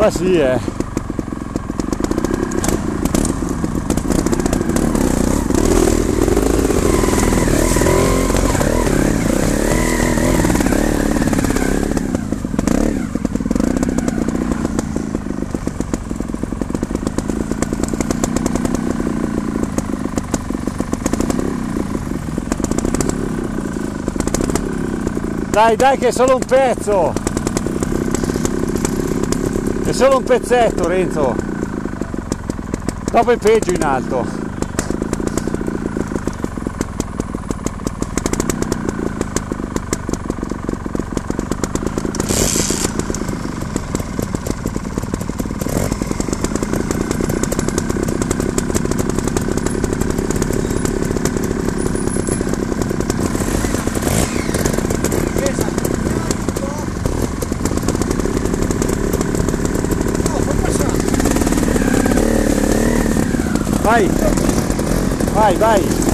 Qua sì, eh. Dai, dai, che è solo un pezzo! È solo un pezzetto, Renzo! Dopo è peggio in alto! Vai! Vai, vai!